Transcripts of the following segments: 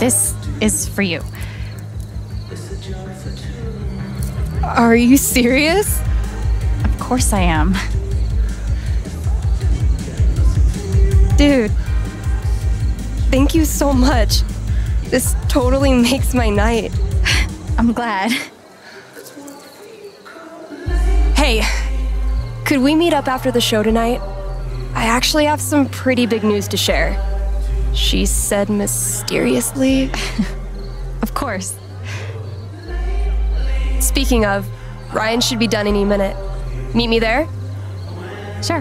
This is for you. Are you serious? Of course I am. Dude, thank you so much. This totally makes my night. I'm glad. Hey, could we meet up after the show tonight? I actually have some pretty big news to share. She said mysteriously. Of course. Speaking of, Ryan should be done any minute. Meet me there? Sure.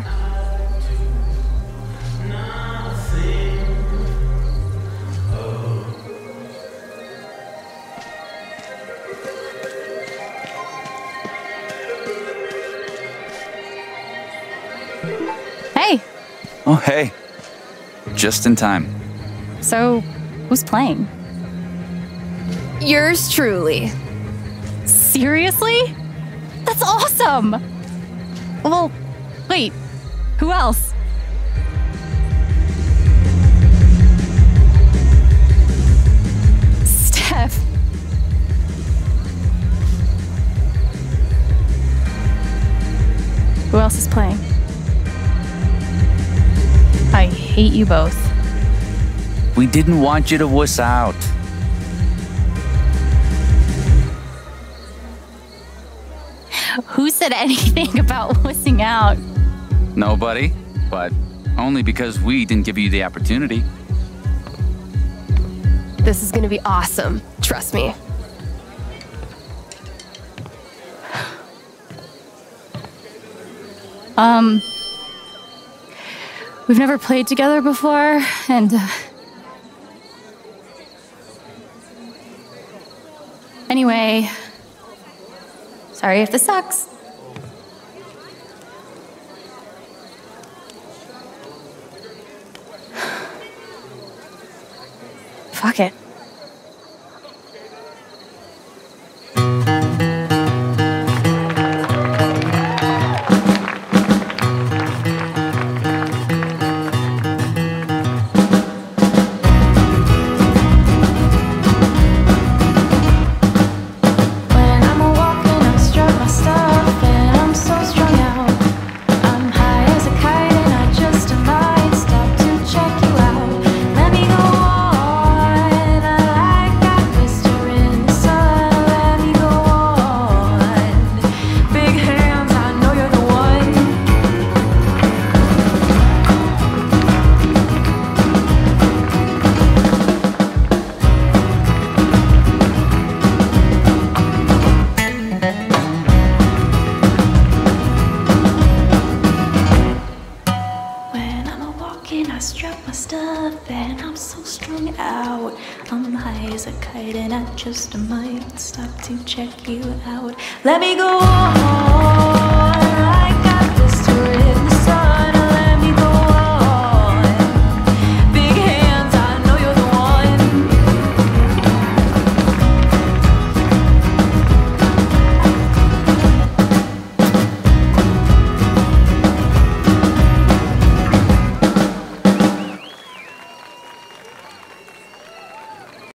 Hey, Oh, hey. Just in time. so who's playing? Yours truly. Seriously? That's awesome! Well, wait, who else? Steph. Who else is playing? I hate you both. We didn't want you to wuss out. Who said anything about wussing out? Nobody, but only because we didn't give you the opportunity. This is gonna be awesome. Trust me. Um, we've never played together before, and. Uh, anyway, sorry if this sucks. Fuck it. Stuff and I'm so strung out. I'm high as a kite and I just might stop to check you out. Let me go on.